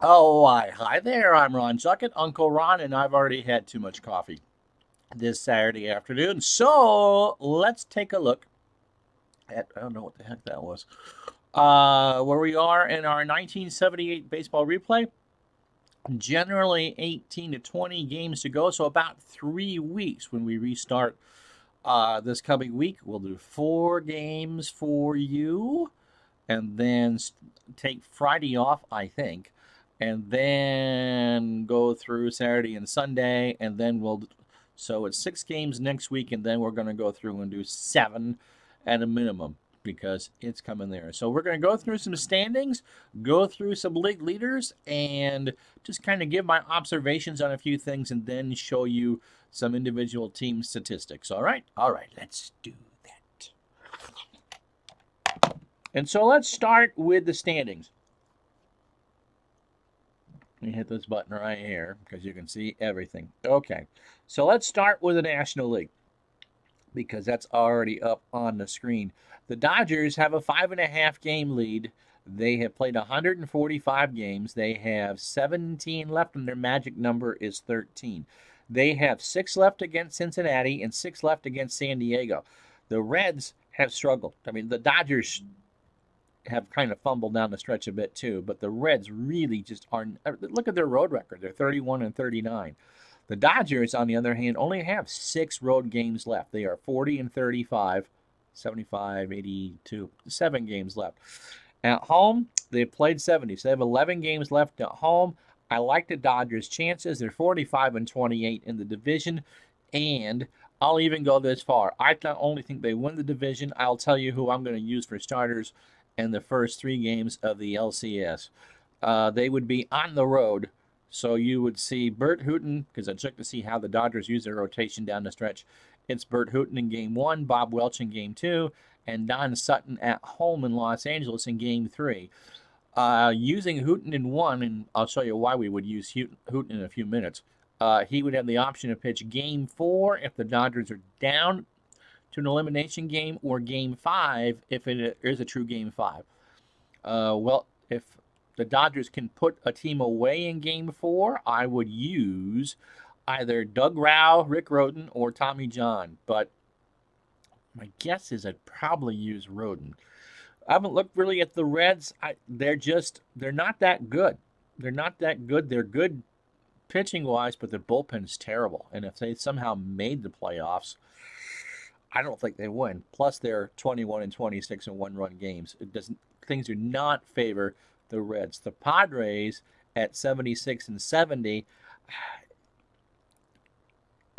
Oh, hi. Hi there. I'm Ron Juckett, Uncle Ron, and I've already had too much coffee this Saturday afternoon. So let's take a look at, I don't know what the heck that was, uh, where we are in our 1978 baseball replay. Generally 18 to 20 games to go, so about three weeks when we restart uh, this coming week. We'll do four games for you and then take Friday off, I think and then go through Saturday and Sunday, and then we'll. So it's six games next week, and then we're going to go through and do seven at a minimum because it's coming there. So we're going to go through some standings, go through some league leaders, and just kind of give my observations on a few things, and then show you some individual team statistics. All right, all right, let's do that. And so let's start with the standings. Let me hit this button right here because you can see everything. Okay, so let's start with the National League because that's already up on the screen. The Dodgers have a five and a half game lead. They have played 145 games. They have 17 left, and their magic number is 13. They have six left against Cincinnati and six left against San Diego. The Reds have struggled. I mean, the Dodgers have kind of fumbled down the stretch a bit too. But the Reds really just aren't. Uh, look at their road record; they're 31 and 39. The Dodgers, on the other hand, only have six road games left. They are 40 and 35, 75, 82, seven games left. At home, they've played 70, so they have 11 games left at home. I like the Dodgers' chances. They're 45 and 28 in the division, and I'll even go this far. I not only think they win the division, I'll tell you who I'm going to use for starters in the first three games of the LCS. Uh, they would be on the road, so you would see Burt Hooton, because I checked to see how the Dodgers use their rotation down the stretch. It's Burt Hooton in game one, Bob Welch in game two, and Don Sutton at home in Los Angeles in game three. Uh, using Hooton in one, and I'll show you why we would use Hooton in a few minutes. Uh, he would have the option to pitch game four if the Dodgers are down to an elimination game or game five if it is a true game five. Uh, well, if the Dodgers can put a team away in game four, I would use either Doug Rau, Rick Rhoden, or Tommy John. But my guess is I'd probably use Rhoden. I haven't looked really at the Reds. I, they're just they're not that good. They're not that good. They're good pitching wise, but their is terrible. And if they somehow made the playoffs, I don't think they win. Plus, they're 21 and 26 in one-run games. It doesn't. Things do not favor the Reds. The Padres at 76 and 70.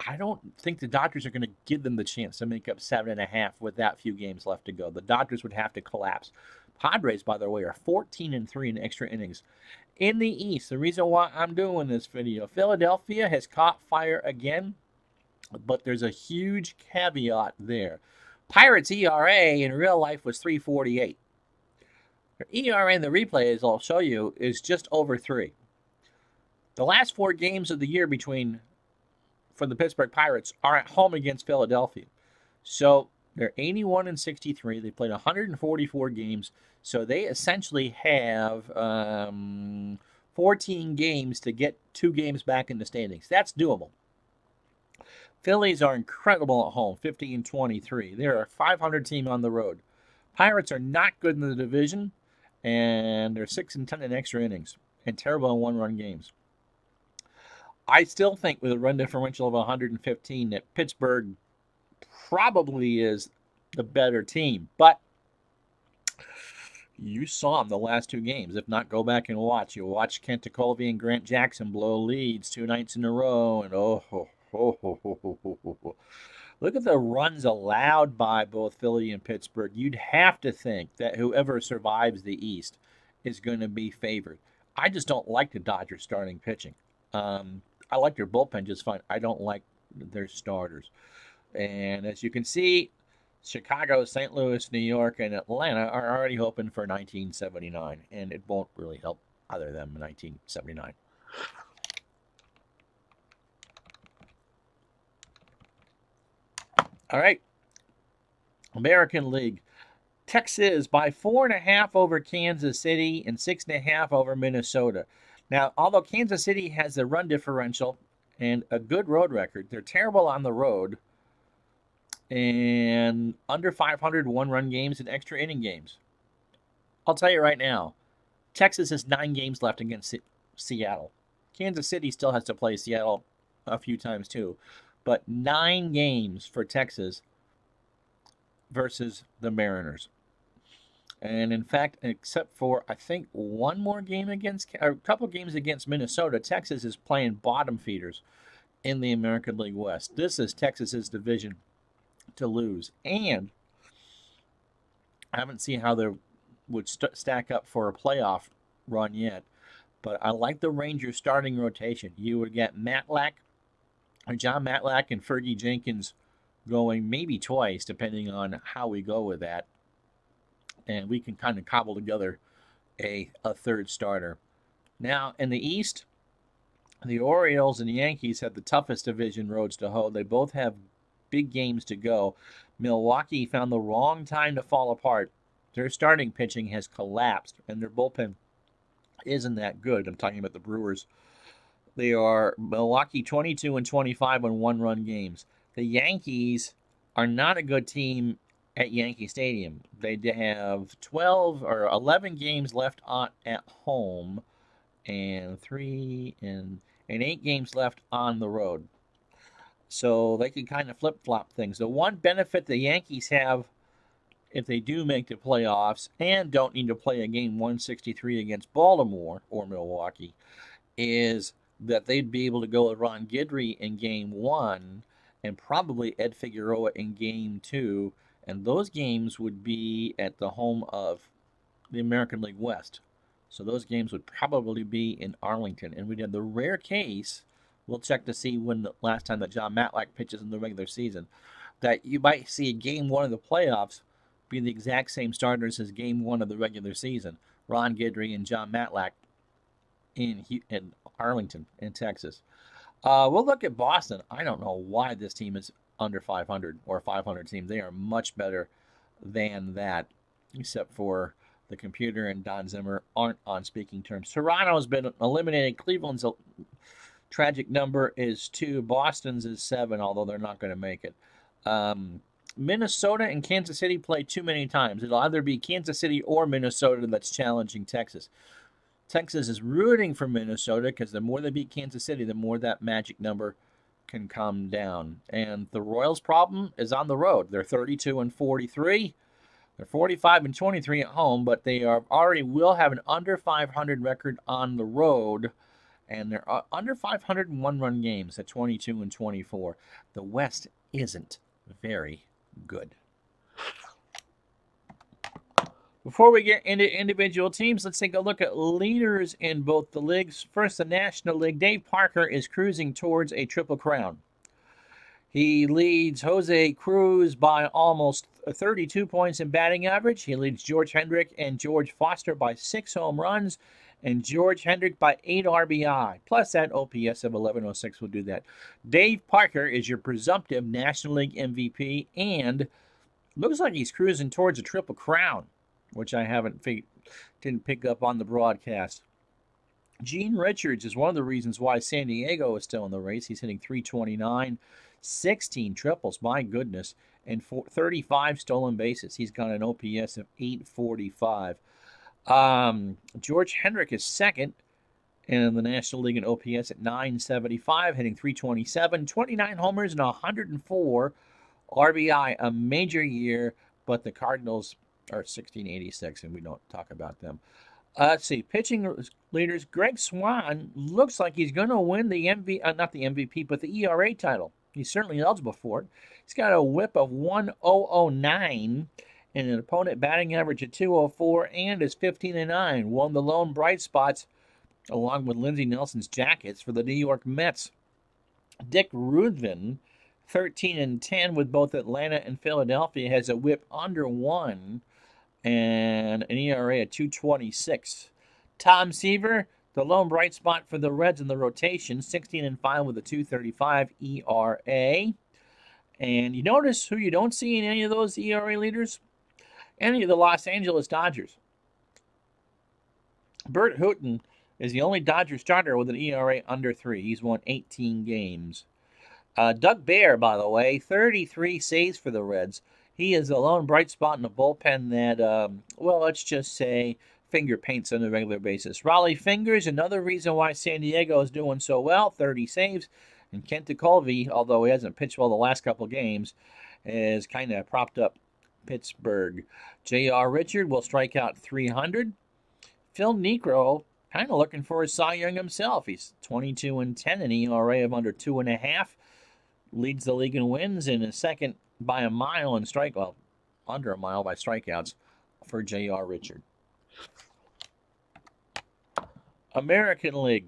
I don't think the Dodgers are going to give them the chance to make up seven and a half with that few games left to go. The Dodgers would have to collapse. Padres, by the way, are 14 and 3 in extra innings. In the East, the reason why I'm doing this video, Philadelphia has caught fire again. But there's a huge caveat there. Pirates ERA in real life was 348. Their ERA in the replays, I'll show you, is just over three. The last four games of the year between for the Pittsburgh Pirates are at home against Philadelphia. So they're 81 and 63. They played 144 games. So they essentially have um, 14 games to get two games back in the standings. That's doable. Phillies are incredible at home, 50 and 23. They're a 500 team on the road. Pirates are not good in the division, and they're 6 and 10 in extra innings and terrible in one run games. I still think with a run differential of 115 that Pittsburgh probably is the better team, but you saw them the last two games. If not, go back and watch. You watch Kent Tekulve and Grant Jackson blow leads two nights in a row, and oh, Look at the runs allowed by both Philly and Pittsburgh. You'd have to think that whoever survives the East is going to be favored. I just don't like the Dodgers starting pitching. Um, I like their bullpen just fine. I don't like their starters. And as you can see, Chicago, St. Louis, New York, and Atlanta are already hoping for 1979, and it won't really help either of them in 1979. All right. American League. Texas by four and a half over Kansas City and six and a half over Minnesota. Now, although Kansas City has a run differential and a good road record, they're terrible on the road and under 500 one run games and extra inning games. I'll tell you right now, Texas has nine games left against Seattle. Kansas City still has to play Seattle a few times too, but nine games for Texas versus the Mariners. And in fact, except for I think one more game against, a couple games against Minnesota, Texas is playing bottom feeders in the American League West. This is Texas's division to lose, and I haven't seen how they would st- stack up for a playoff run yet. But I like the Rangers starting rotation. You would get Matlack, Jon Matlack, and Fergie Jenkins going maybe twice, depending on how we go with that and we can kind of cobble together a, a third starter. Now, in the East, the Orioles and the Yankees have the toughest division roads to hoe. They both have big games to go. Milwaukee found the wrong time to fall apart. Their starting pitching has collapsed, and their bullpen isn't that good. I'm talking about the Brewers. They are Milwaukee 22 and 25 on one run games. The Yankees are not a good team at Yankee Stadium. They have 12 or 11 games left on at home and 3 and and 8 games left on the road. So they can kind of flip-flop things. The one benefit the Yankees have if they do make the playoffs and don't need to play a game 163 against Baltimore or Milwaukee is that they'd be able to go with Ron Guidry in game 1 and probably Ed Figueroa in game 2 and those games would be at the home of the American League West. So those games would probably be in Arlington. And we'd have the rare case, we'll check to see when the last time that Jon Matlack pitches in the regular season, that you might see game one of the playoffs be the exact same starters as game one of the regular season. Ron Guidry and Jon Matlack in, in Arlington, in Texas. Uh, we'll look at Boston. I don't know why this team is under 500 or 500 team. They are much better than that, except for the computer and Don Zimmer aren't on speaking terms. Toronto's been eliminated. Cleveland's tragic number is two. Boston's is seven, although they're not going to make it. Um, Minnesota and Kansas City play too many times. It'll either be Kansas City or Minnesota that's challenging Texas. Texas is rooting for Minnesota because the more they beat Kansas City, the more that magic number can come down. And the Royals' problem is on the road. They're 32 and 43. They're 45 and 23 at home, but they are already will have an under 500 record on the road, and they're uh, under 500 one run games at 22 and 24. The West isn't very good. Before we get into individual teams, let's take a look at leaders in both the leagues. First, the National League. Dave Parker is cruising towards a triple crown. He leads Jose Cruz by almost 32 points in batting average. He leads George Hendrick and George Foster by six home runs, and George Hendrick by eight RBI. Plus, that OPS of 1106 will do that. Dave Parker is your presumptive National League MVP, and looks like he's cruising towards a triple crown which I haven't didn't pick up on the broadcast. Gene Richards is one of the reasons why San Diego is still in the race. He's hitting 329, 16 triples, my goodness, and 35 stolen bases. He's got an OPS of 845. Um, George Hendrick is second in the National League in OPS at 975, hitting 327, 29 homers, and 104 RBI. A major year, but the Cardinals or 1686, and we don't talk about them. Uh, let's see, pitching leaders. Greg Swan looks like he's going to win the MVP, uh, not the MVP, but the ERA title. He's certainly eligible for it. He's got a whip of 1009 and an opponent batting average of 204 and is 15 and 9. Won the lone bright spots along with Lindsey Nelson's jackets for the New York Mets. Dick Ruthven 13 and 10 with both Atlanta and Philadelphia has a whip under 1 and an ERA of 226. Tom Seaver, the lone bright spot for the Reds in the rotation, 16 and 5 with a 235 ERA. And you notice who you don't see in any of those ERA leaders? Any of the Los Angeles Dodgers. Burt Hooton is the only Dodger starter with an ERA under three. He's won 18 games. Uh, Doug Bair, by the way, 33 saves for the Reds. He is the lone bright spot in the bullpen that, um, well, let's just say, finger paints on a regular basis. Rollie Fingers, another reason why San Diego is doing so well, 30 saves. And Kent Tekulve, although he hasn't pitched well the last couple games, is kind of propped up Pittsburgh. J.R. Richard will strike out 300. Phil Niekro, kind of looking for his Cy Young himself. He's 22 and 10, an ERA of under two and a half. Leads the league in wins and is second by a mile in strike, well, under a mile by strikeouts for J.R. Richard. American League.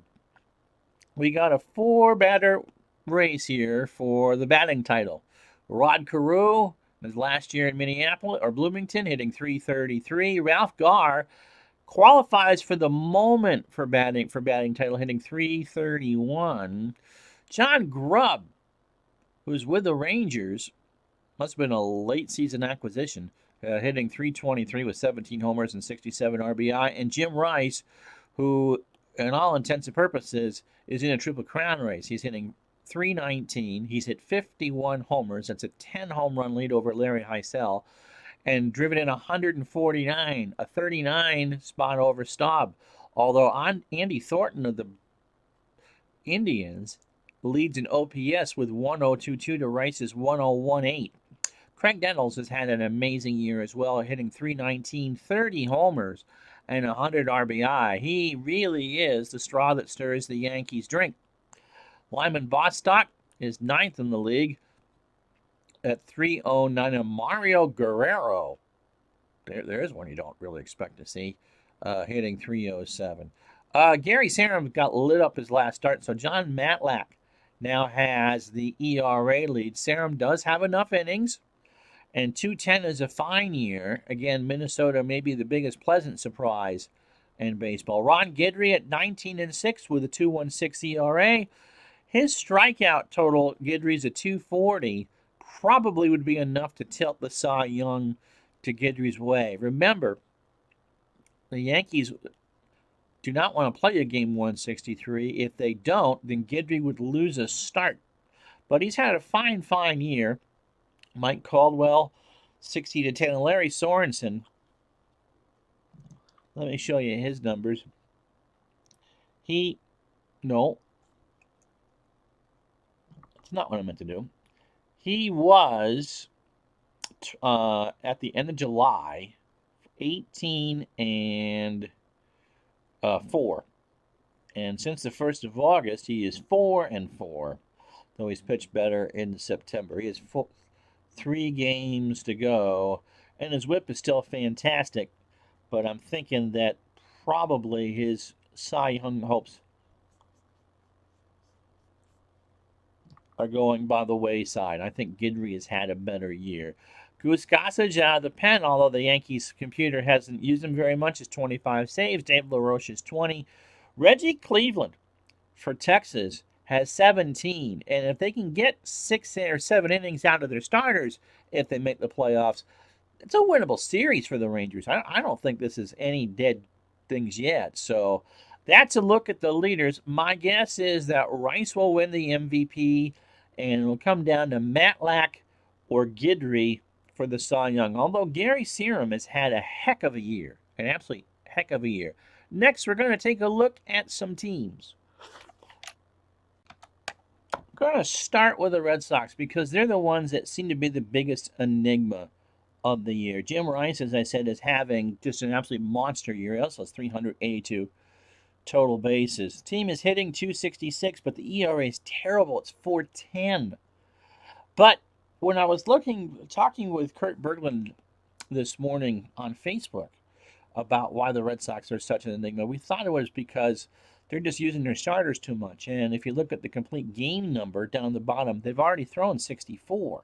We got a four batter race here for the batting title. Rod Carew, his last year in Minneapolis or Bloomington, hitting 333. Ralph Garr qualifies for the moment for batting for batting title, hitting 331. John Grubb, who's with the Rangers, must have been a late season acquisition, uh, hitting 323 with 17 homers and 67 RBI. And Jim Rice, who, in all intents and purposes, is in a Triple Crown race. He's hitting 319. He's hit 51 homers. That's a 10 home run lead over Larry Hisle and driven in 149, a 39 spot over Staub. Although on Andy Thornton of the Indians leads in OPS with 1022 to Rice's 1018. Graig Nettles has had an amazing year as well, hitting 319, 30 homers, and 100 RBI. He really is the straw that stirs the Yankees' drink. Lyman Bostock is ninth in the league at 309. And Mario Guerrero, there, there's one you don't really expect to see, uh, hitting 307. Uh, Gary Serum got lit up his last start, so Jon Matlack now has the ERA lead. Serum does have enough innings, and 210 is a fine year. Again, Minnesota may be the biggest pleasant surprise in baseball. Ron Guidry at 19 and 6 with a 216 ERA. His strikeout total, Guidry's a 240 probably would be enough to tilt the Cy Young to Guidry's way. Remember, the Yankees do not want to play a game 163. If they don't, then Guidry would lose a start. But he's had a fine, fine year. Mike Caldwell, 60 to 10. And Lary Sorensen, let me show you his numbers. He, no, it's not what I meant to do. He was uh, at the end of July, 18 and uh, 4. And since the 1st of August, he is 4 and 4, though he's pitched better in September. He is four, three games to go, and his whip is still fantastic, but I'm thinking that probably his Cy Young hopes are going by the wayside. I think Guidry has had a better year. Goose Gossage out of the pen, although the Yankees computer hasn't used him very much, is 25 saves. Dave LaRoche is 20. Reggie Cleveland for Texas has 17. And if they can get six or seven innings out of their starters if they make the playoffs, it's a winnable series for the Rangers. I, don't think this is any dead things yet. So that's a look at the leaders. My guess is that Rice will win the MVP and it'll come down to Matlack or Guidry for the Cy Young. Although Gary Serum has had a heck of a year, an absolute heck of a year. Next, we're going to take a look at some teams. Going to start with the Red Sox because they're the ones that seem to be the biggest enigma of the year. Jim Rice, as I said, is having just an absolute monster year. He also has 382 total bases. Team is hitting 266, but the ERA is terrible. It's 410. But when I was looking, talking with Kurt Berglund this morning on Facebook about why the Red Sox are such an enigma, we thought it was because they're just using their starters too much. And if you look at the complete game number down the bottom, they've already thrown 64.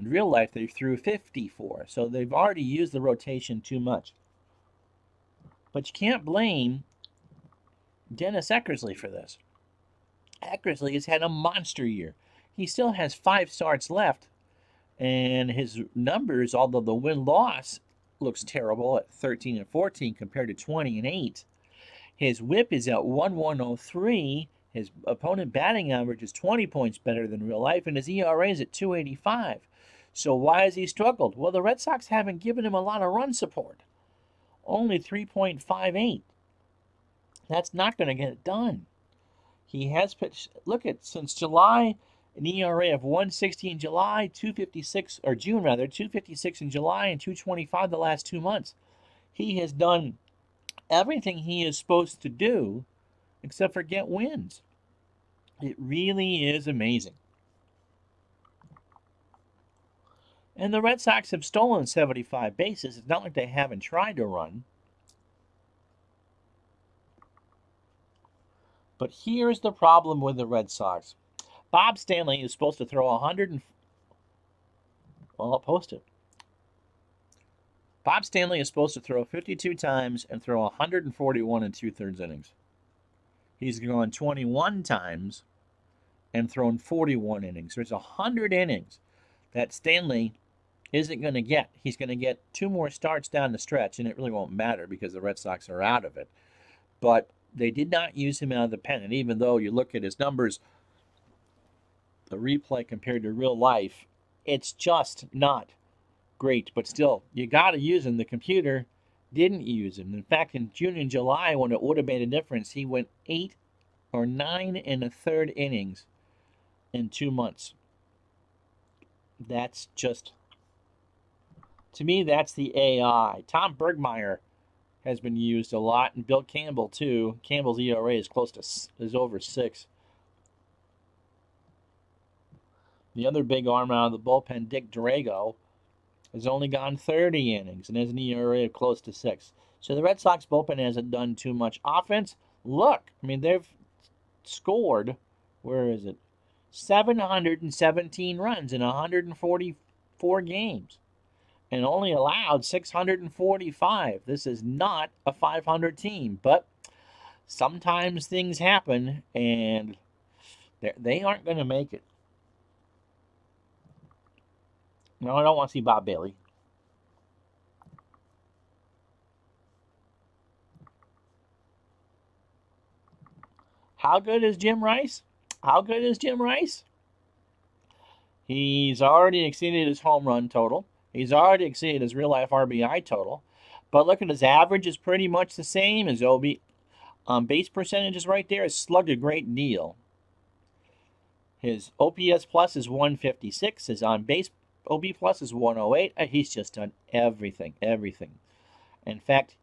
In real life, they threw 54. So they've already used the rotation too much. But you can't blame Dennis Eckersley for this. Eckersley has had a monster year. He still has five starts left, and his numbers, although the win loss looks terrible at 13 and 14 compared to 20 and 8, His whip is at 1103. His opponent batting average is 20 points better than real life, and his ERA is at 285. So why has he struggled? Well, the Red Sox haven't given him a lot of run support. Only 3.58. That's not going to get it done. He has pitched, look at, since July, an ERA of 160 in July, 256, or June rather, 256 in July, and 225 the last two months. He has done everything he is supposed to do except for get wins. It really is amazing. And the Red Sox have stolen 75 bases. It's not like they haven't tried to run. But here's the problem with the Red Sox. Bob Stanley is supposed to throw 100 and well, I'll post it. Bob Stanley is supposed to throw 52 times and throw 141 and two thirds innings. He's gone 21 times and thrown 41 innings. There's 100 innings that Stanley isn't going to get. He's going to get two more starts down the stretch, and it really won't matter because the Red Sox are out of it. But they did not use him out of the pen, and even though you look at his numbers, the replay compared to real life, it's just not great. But still, you got to use him. The computer didn't use him. In fact, in June and July, when it would have made a difference, he went eight or nine and a third innings in two months. That's just to me, that's the AI. Tom Burgmeier has been used a lot, and Bill Campbell too. Campbell's ERA is close to is over six. The other big arm out of the bullpen, Dick Drago, has only gone 30 innings and has an ERA of close to six. So the Red Sox bullpen hasn't done too much offense. Look, I mean they've scored. Where is it? 717 runs in 144 games and only allowed 645. This is not a 500 team, but sometimes things happen and they aren't going to make it. No, I don't want to see Bob Bailey. How good is Jim Rice? How good is Jim Rice? He's already exceeded his home run total. He's already exceeded his real life RBI total. But look at his average is pretty much the same. His OB um, base percentage is right there. His slugged a great deal. His OPS plus is 156. His on base OB plus is 108. Uh, he's just done everything, everything. In fact,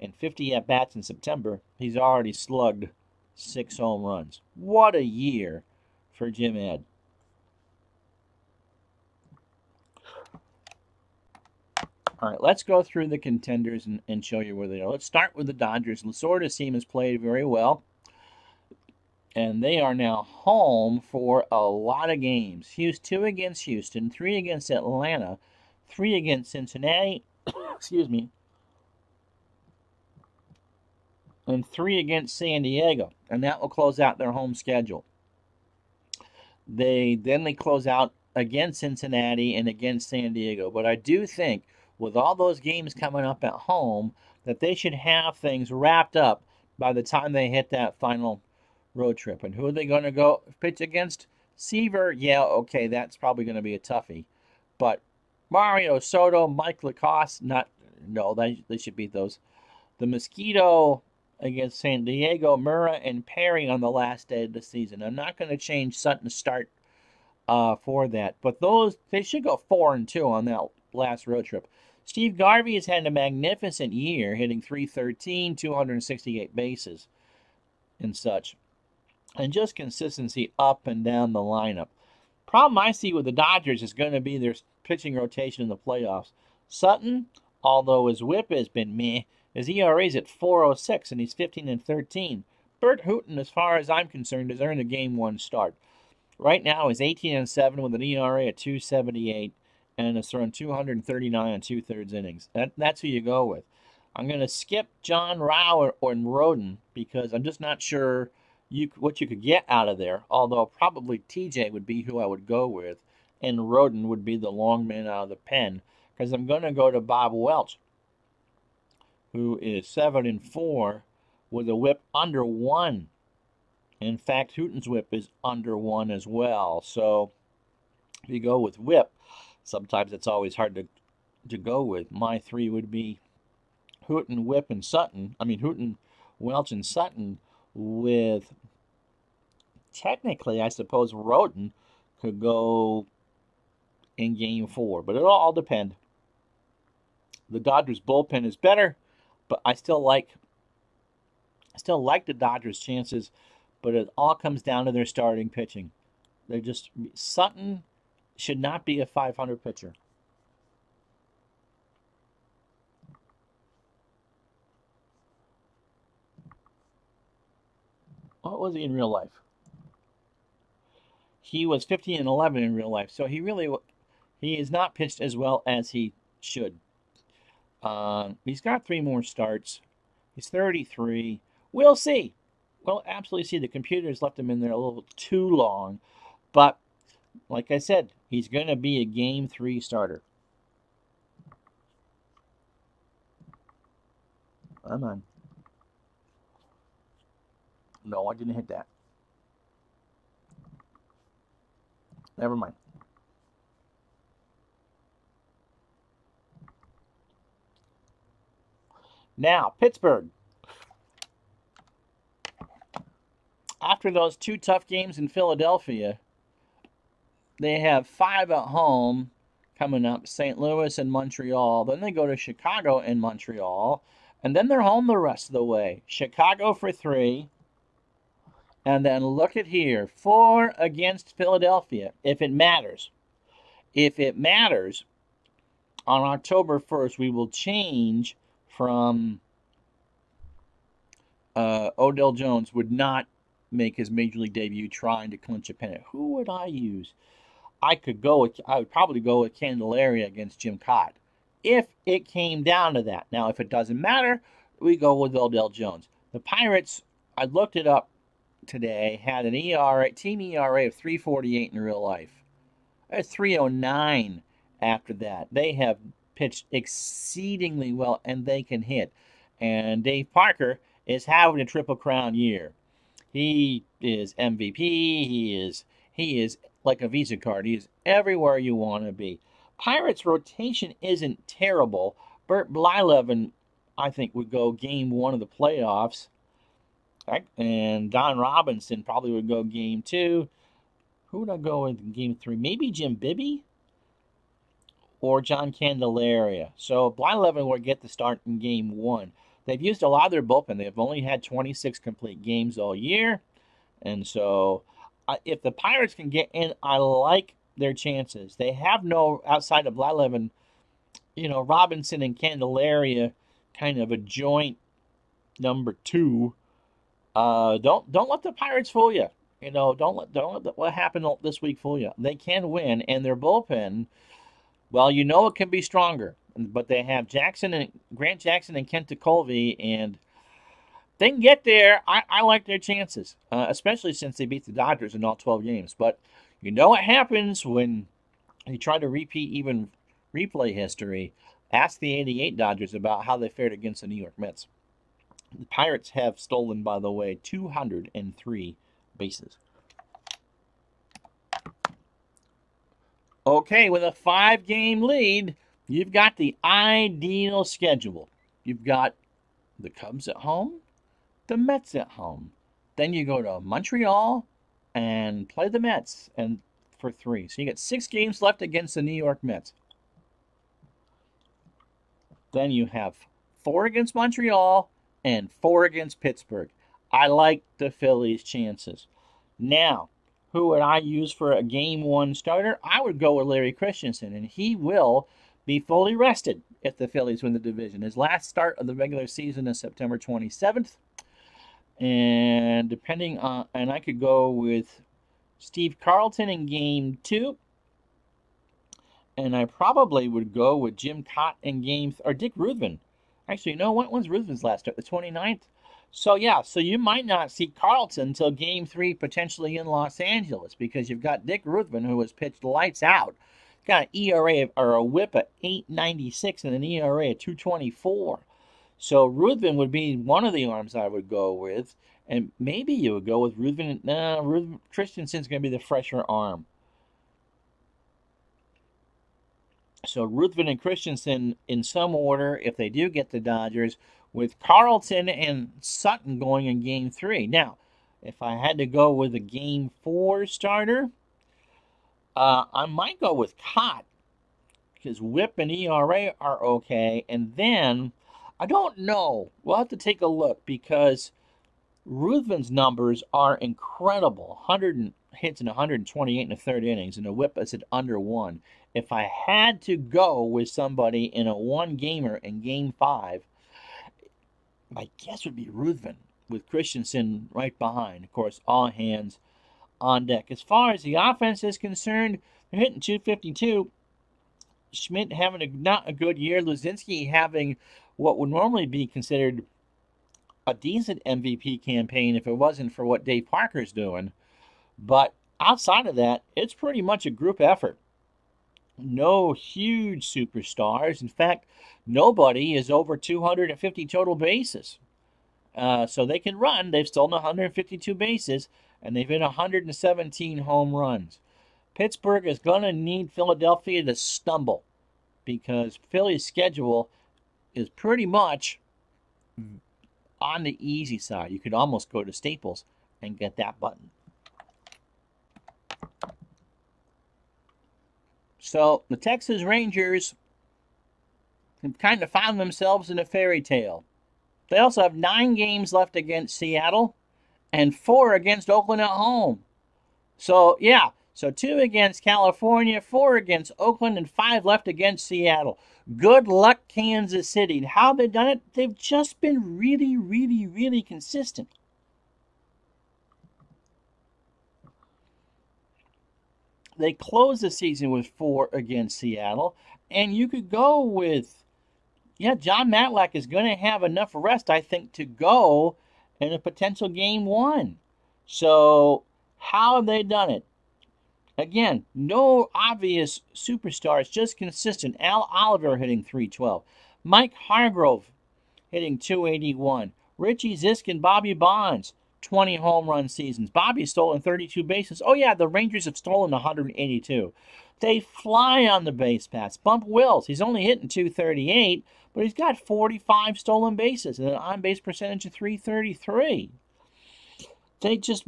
in 50 at bats in September, he's already slugged six home runs. What a year for Jim Ed. All right, let's go through the contenders and, and show you where they are. Let's start with the Dodgers. Lasorda's team has played very well, and they are now home for a lot of games. Hughes two against Houston, three against Atlanta, three against Cincinnati, excuse me, and three against San Diego, and that will close out their home schedule. They then they close out against Cincinnati and against San Diego, but I do think – with all those games coming up at home, that they should have things wrapped up by the time they hit that final road trip. And who are they going to go pitch against? Seaver, yeah, okay, that's probably going to be a toughie. But Mario Soto, Mike LaCoss, not, no, they, they should beat those. The Mosquito against San Diego, Mura and Perry on the last day of the season. I'm not going to change Sutton's start uh, for that, but those they should go four and two on that last road trip. Steve Garvey has had a magnificent year, hitting 313, 268 bases, and such. And just consistency up and down the lineup. Problem I see with the Dodgers is going to be their pitching rotation in the playoffs. Sutton, although his whip has been meh, his ERA is at 406 and he's 15 and 13. Burt Hooton, as far as I'm concerned, has earned a game one start. Right now, he's 18 and 7 with an ERA at 278 and has thrown 239 and two thirds innings. That, that's who you go with. I'm going to skip John Rau or, or Rhoden because I'm just not sure you what you could get out of there. Although probably TJ would be who I would go with, and Rhoden would be the long man out of the pen because I'm going to go to Bob Welch, who is seven and four with a whip under one. In fact, Hooton's whip is under one as well. So if you go with whip, sometimes it's always hard to, to go with. My three would be Hooton, Whip, and Sutton. I mean, Hooton, Welch, and Sutton with technically, I suppose Rhoden could go in game four, but it'll all depend. The Dodgers bullpen is better, but I still like I still like the Dodgers' chances, but it all comes down to their starting pitching. They're just Sutton should not be a 500 pitcher. What was he in real life? He was 15 and 11 in real life, so he really he is not pitched as well as he should. Uh, he's got three more starts. He's 33. We'll see. We'll absolutely see. The computer's left him in there a little too long, but like I said, he's going to be a game three starter. Come on. No, I didn't hit that. Never mind. Now, Pittsburgh. After those two tough games in Philadelphia, they have five at home coming up St. Louis and Montreal. Then they go to Chicago and Montreal. And then they're home the rest of the way. Chicago for three. And then look at here four against Philadelphia, if it matters. If it matters, on October 1st, we will change from uh, Odell Jones would not make his major league debut trying to clinch a pennant. Who would I use? I could go with, I would probably go with Candelaria against Jim Kaat if it came down to that. Now, if it doesn't matter, we go with Odell Jones. The Pirates, I looked it up today, had an ERA, team ERA of 348 in real life. A 309 after that. They have pitched exceedingly well and they can hit. And Dave Parker is having a triple crown year. He is MVP. He is he is like a Visa card. He is everywhere you want to be. Pirates rotation isn't terrible. Bert Blyleven, I think, would go game one of the playoffs. And Don Robinson probably would go game two. Who would I go in game three? Maybe Jim Bibby or John Candelaria. So Blyleven would get the start in game one. They've used a lot of their bullpen. They've only had 26 complete games all year. And so uh, if the Pirates can get in, I like their chances. They have no, outside of Blyleven, you know, Robinson and Candelaria, kind of a joint number two uh, don't don't let the Pirates fool you. You know, don't let don't let the, what happened this week fool you. They can win, and their bullpen, well, you know it can be stronger. But they have Jackson and Grant Jackson and Kent Tekulve, and they can get there. I, I like their chances, uh, especially since they beat the Dodgers in all 12 games. But you know what happens when you try to repeat even replay history. Ask the 88 Dodgers about how they fared against the New York Mets. The Pirates have stolen, by the way, 203 bases. Okay, with a five game lead, you've got the ideal schedule. You've got the Cubs at home, the Mets at home. Then you go to Montreal and play the Mets and for three. So you get six games left against the New York Mets. Then you have four against Montreal and four against Pittsburgh. I like the Phillies' chances. Now, who would I use for a game one starter? I would go with Larry Christenson, and he will be fully rested if the Phillies win the division. His last start of the regular season is September 27th. And depending on, and I could go with Steve Carlton in game two. And I probably would go with Jim Kaat in game, or Dick Ruthven Actually, you no, when, when's Ruthven's last start? The 29th? So, yeah, so you might not see Carlton until game three, potentially in Los Angeles, because you've got Dick Ruthven, who has pitched lights out. Got an ERA or a whip at 896 and an ERA at 224. So Ruthven would be one of the arms I would go with, and maybe you would go with Ruthven. Nah, Ruthven, Christenson's going to be the fresher arm. So Ruthven and Christenson in some order if they do get the Dodgers, with Carlton and Sutton going in game three. Now, if I had to go with a game four starter, uh, I might go with Kaat because whip and ERA are okay. And then I don't know. We'll have to take a look because Ruthven's numbers are incredible 100 hits in 128 in the third innings, and the whip is at under one. If I had to go with somebody in a one gamer in game five, my guess would be Ruthven with Christenson right behind. Of course, all hands on deck. As far as the offense is concerned, they're hitting 252. Schmidt having a, not a good year. Luzinski having what would normally be considered a decent MVP campaign if it wasn't for what Dave Parker's doing. But outside of that, it's pretty much a group effort. No huge superstars. In fact, nobody is over 250 total bases. Uh, so they can run. They've stolen 152 bases and they've hit 117 home runs. Pittsburgh is going to need Philadelphia to stumble because Philly's schedule is pretty much on the easy side. You could almost go to Staples and get that button. So the Texas Rangers have kind of found themselves in a fairy tale. They also have nine games left against Seattle and four against Oakland at home. So, yeah, so two against California, four against Oakland, and five left against Seattle. Good luck, Kansas City. How they done it? They've just been really, really, really consistent. They closed the season with four against Seattle, and you could go with, yeah, Jon Matlack is going to have enough rest, I think, to go in a potential game one. So, how have they done it? Again, no obvious superstars, just consistent. Al Oliver hitting 312. Mike Hargrove hitting 281. Richie Zisk and Bobby Bonds, 20 home run seasons. Bobby stolen 32 bases. Oh, yeah, the Rangers have stolen 182. They fly on the base paths. Bump Wills, he's only hitting 238, but he's got 45 stolen bases and an on base percentage of 333. They just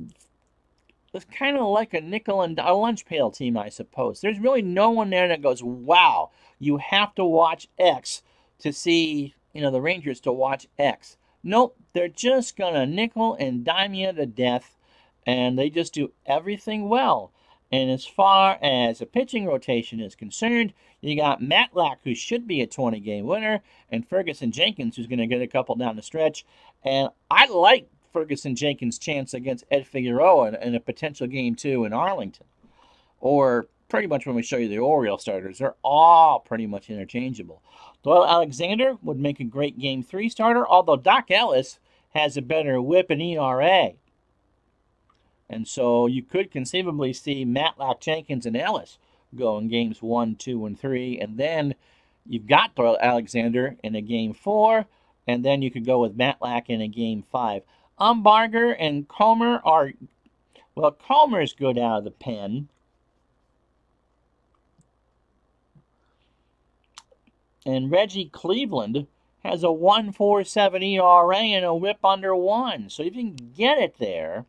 it's kind of like a nickel and a lunch pail team, I suppose. There's really no one there that goes, wow, you have to watch X to see, you know, the Rangers to watch X. Nope, they're just going to nickel and dime you to death, and they just do everything well. And as far as a pitching rotation is concerned, you got Matlack, who should be a 20 game winner, and Ferguson Jenkins, who's going to get a couple down the stretch. And I like Ferguson Jenkins' chance against Ed Figueroa in, in a potential game two in Arlington. Or pretty much when we show you the Oriole starters, they're all pretty much interchangeable. Doyle Alexander would make a great game three starter, although Doc Ellis has a better whip and ERA. And so you could conceivably see Matlack, Jenkins, and Ellis go in games one, two, and three. And then you've got Doyle Alexander in a game four, and then you could go with Matlack in a game five. Umbarger and Comer are, well, Comer's good out of the pen. And Reggie Cleveland has a 147 ERA and a whip under one. So if you can get it there,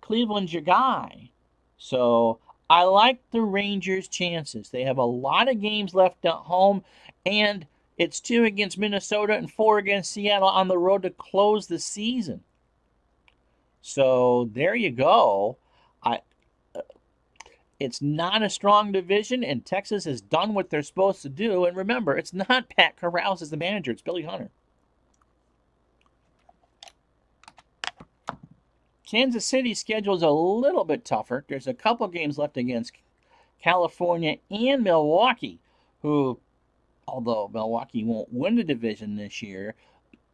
Cleveland's your guy. So I like the Rangers' chances. They have a lot of games left at home, and it's two against Minnesota and four against Seattle on the road to close the season. So there you go. It's not a strong division, and Texas has done what they're supposed to do. And remember, it's not Pat Corrales as the manager; it's Billy Hunter. Kansas City's schedule is a little bit tougher. There's a couple games left against California and Milwaukee, who, although Milwaukee won't win the division this year,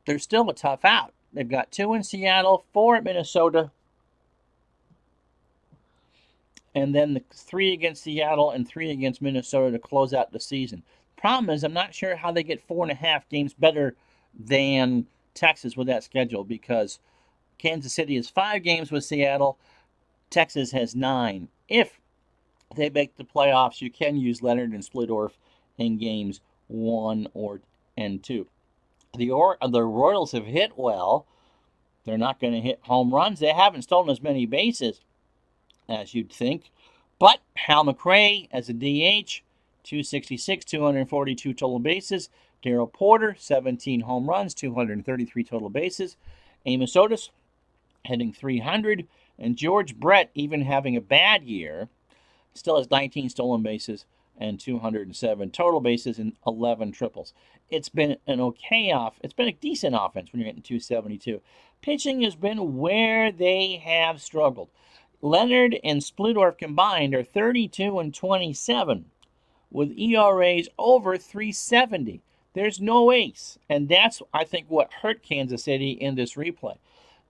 they're still a tough out. They've got two in Seattle, four at Minnesota, and then the three against Seattle and three against Minnesota to close out the season. Problem is, I'm not sure how they get four and a half games better than Texas with that schedule because Kansas City has five games with Seattle. Texas has nine. If they make the playoffs, you can use Leonard and Splittorff in games one or and two. The or the Royals have hit well. They're not going to hit home runs. They haven't stolen as many bases as you'd think. But Hal McRae as a DH, 266, 242 total bases. Darrell Porter, 17 home runs, 233 total bases. Amos Otis hitting 300. And George Brett, even having a bad year, still has 19 stolen bases and 207 total bases and 11 triples. It's been an okay off. It's been a decent offense when you're getting 272. Pitching has been where they have struggled. Leonard and Splittorff combined are 32 and 27 with ERAs over 370. There's no ace, and that's I think what hurt Kansas City in this replay.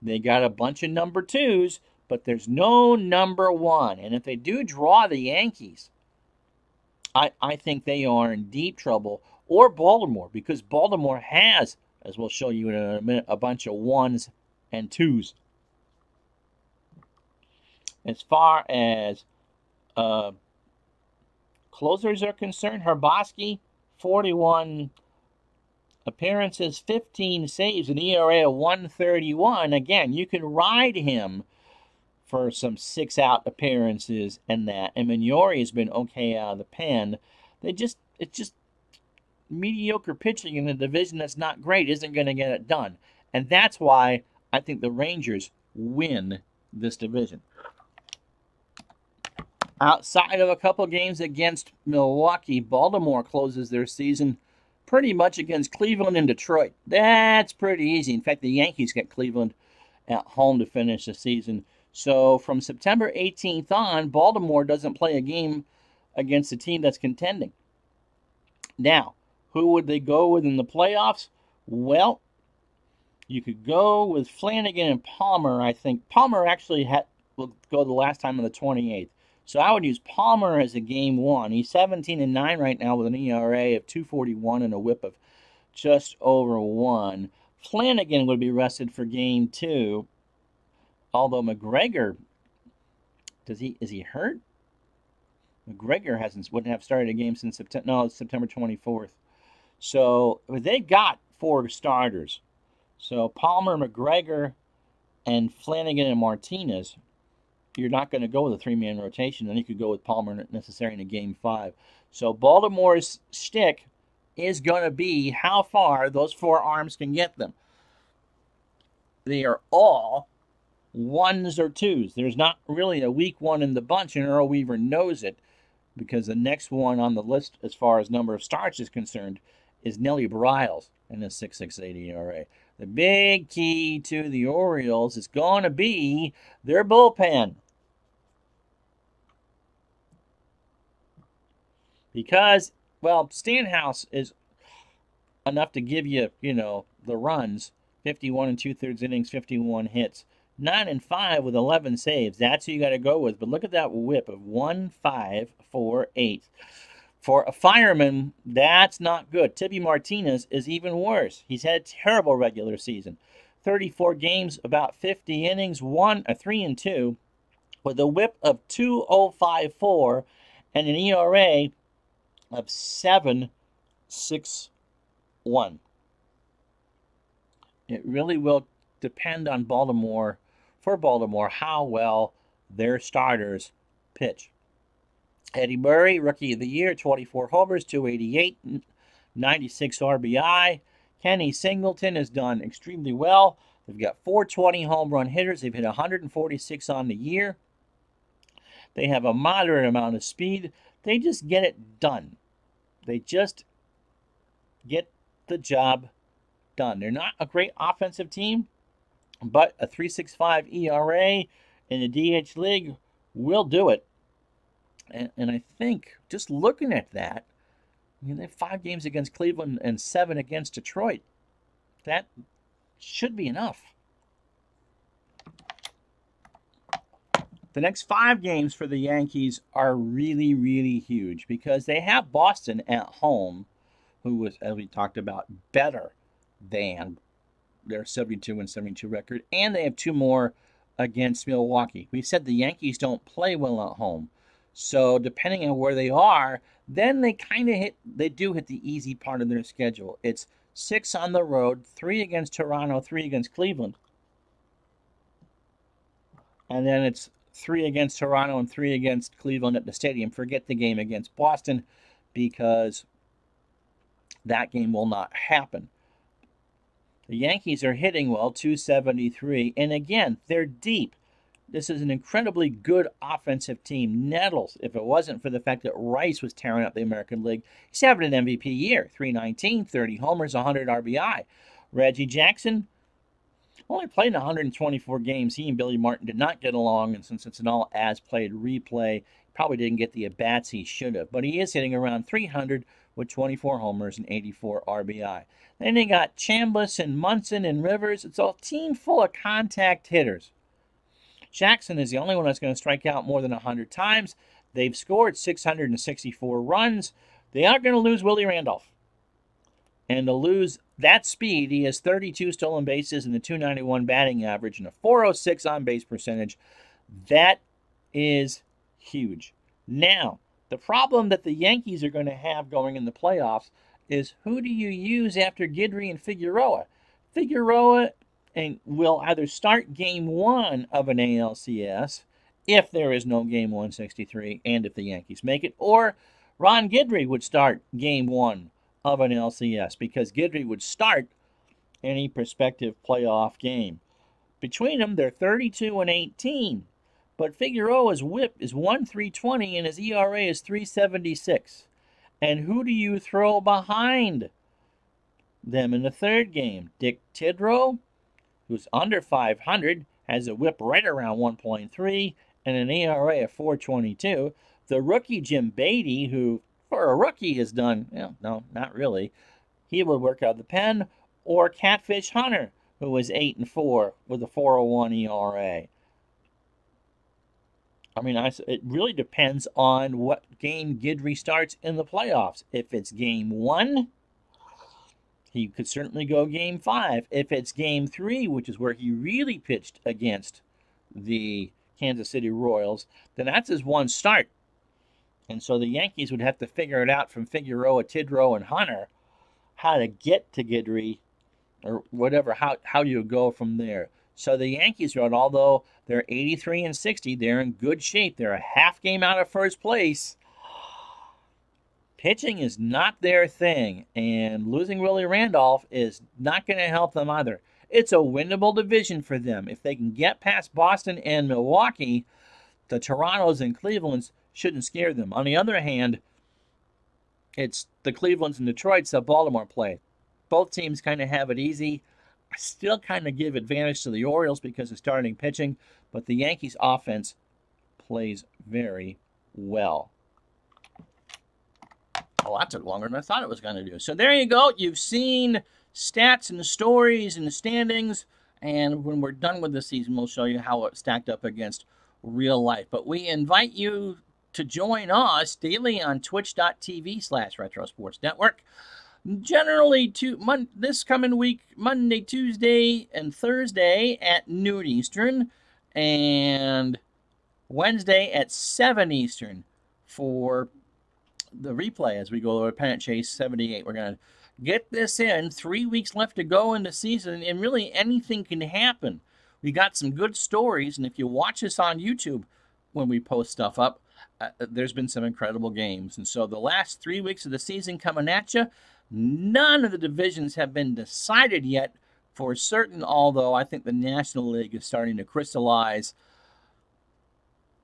They got a bunch of number twos, but there's no number one. And if they do draw the Yankees, I, I think they are in deep trouble. Or Baltimore, because Baltimore has, as we'll show you in a minute, a bunch of ones and twos. As far as uh, closers are concerned, Hrabosky, 41 appearances, 15 saves, an ERA of 131. Again, you can ride him for some six out appearances and that. And Mingori has been okay out of the pen. They just it's just mediocre pitching in a division that's not great isn't going to get it done. And that's why I think the Rangers win this division. Outside of a couple games against Milwaukee, Baltimore closes their season pretty much against Cleveland and Detroit. That's pretty easy. In fact, the Yankees get Cleveland at home to finish the season. So from September 18th on, Baltimore doesn't play a game against a team that's contending. Now, who would they go with in the playoffs? Well, you could go with Flanagan and Palmer. I think Palmer actually had will go the last time on the 28th. So I would use Palmer as a game one. He's 17 and 9 right now with an ERA of 241 and a whip of just over one. Flanagan would be rested for game two. Although McGregor does he is he hurt? McGregor hasn't wouldn't have started a game since September no, it's September 24th. So they got four starters. So Palmer, McGregor, and Flanagan and Martinez you're not going to go with a three man rotation. Then you could go with Palmer necessary in a game five. So Baltimore's stick is going to be how far those four arms can get them. They are all ones or twos. There's not really a weak one in the bunch, and Earl Weaver knows it because the next one on the list, as far as number of starts is concerned, is Nellie Briles in the 6.68 ERA. The big key to the Orioles is going to be their bullpen. Because, well, Stanhouse is enough to give you, you know, the runs 51 and two thirds innings, 51 hits. 9 and 5 with 11 saves. That's who you got to go with. But look at that whip of 1 5 4 8. For a fireman, that's not good. Tippy Martinez is even worse. He's had a terrible regular season. 34 games, about 50 innings, one a 3 and 2 with a whip of 2054 and an ERA of 761. It really will depend on Baltimore, for Baltimore, how well their starters pitch. Eddie Murray, Rookie of the Year, 24 homers, 288, 96 RBI. Kenny Singleton has done extremely well. They've got 420 home run hitters. They've hit 146 on the year. They have a moderate amount of speed. They just get it done. They just get the job done. They're not a great offensive team, but a 3.65 ERA in the DH League will do it. And, and I think just looking at that, I mean, they have five games against Cleveland and seven against Detroit. That should be enough. The next five games for the Yankees are really, really huge because they have Boston at home, who was, as we talked about, better than their 72 and 72 record, and they have two more against Milwaukee. We said the Yankees don't play well at home. So depending on where they are, then they kind of hit they do hit the easy part of their schedule. It's 6 on the road, 3 against Toronto, 3 against Cleveland. And then it's 3 against Toronto and 3 against Cleveland at the stadium. Forget the game against Boston because that game will not happen. The Yankees are hitting well, 273. And again, they're deep. This is an incredibly good offensive team. Nettles, if it wasn't for the fact that Rice was tearing up the American League, he's having an MVP year 319, 30 homers, 100 RBI. Reggie Jackson only played 124 games. He and Billy Martin did not get along, and since it's an all as played replay, probably didn't get the at bats he should have. But he is hitting around 300 with 24 homers and 84 RBI. Then they got Chambliss and Munson and Rivers. It's a team full of contact hitters. Jackson is the only one that's going to strike out more than 100 times. They've scored 664 runs. They aren't going to lose Willie Randolph. And to lose that speed, he has 32 stolen bases and a 291 batting average and a 406 on base percentage. That is huge. Now, the problem that the Yankees are going to have going in the playoffs is who do you use after Guidry and Figueroa? Figueroa and will either start game one of an ALCS if there is no game 163 and if the Yankees make it, or Ron Guidry would start game one of an LCS because Guidry would start any prospective playoff game. Between them, they're 32 and 18. But Figueroa's whip is 1 320 and his ERA is 376. And who do you throw behind them in the third game? Dick Tidrow, who's under 500, has a whip right around 1.3 and an ERA of 422. The rookie Jim Beattie, who for a rookie has done, well, no, not really. He would work out the pen. Or Catfish Hunter, who was 8 and 4 with a 401 ERA. I mean, I, it really depends on what game Guidry starts in the playoffs. If it's game one, he could certainly go game five. If it's game three, which is where he really pitched against the Kansas City Royals, then that's his one start. And so the Yankees would have to figure it out from Figueroa, Tidrow, and Hunter how to get to Guidry or whatever, how, how you go from there? So the Yankees are, although they're 83 and 60, they're in good shape. They're a half game out of first place. Pitching is not their thing, and losing Willie Randolph is not going to help them either. It's a winnable division for them. If they can get past Boston and Milwaukee, the Torontos and Clevelands shouldn't scare them. On the other hand, it's the Clevelands and Detroits that Baltimore play. Both teams kind of have it easy. I still kind of give advantage to the Orioles because of starting pitching, but the Yankees offense plays very well. Oh, that took longer than I thought it was going to do. So there you go. You've seen stats and the stories and the standings. And when we're done with the season, we'll show you how it stacked up against real life. But we invite you to join us daily on twitch.tv slash retro sports network generally to mon- this coming week, Monday, Tuesday, and Thursday at noon Eastern, and Wednesday at 7 Eastern for the replay as we go to Pennant Chase 78. We're going to get this in. Three weeks left to go in the season, and really anything can happen. We got some good stories, and if you watch us on YouTube when we post stuff up, uh, there's been some incredible games. And so the last three weeks of the season coming at you. None of the divisions have been decided yet for certain, although I think the National League is starting to crystallize.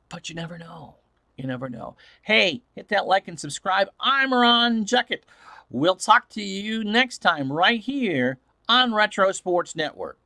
But you never know. You never know. Hey, hit that like and subscribe. I'm Ron Juckett. We'll talk to you next time right here on Retro Sports Network.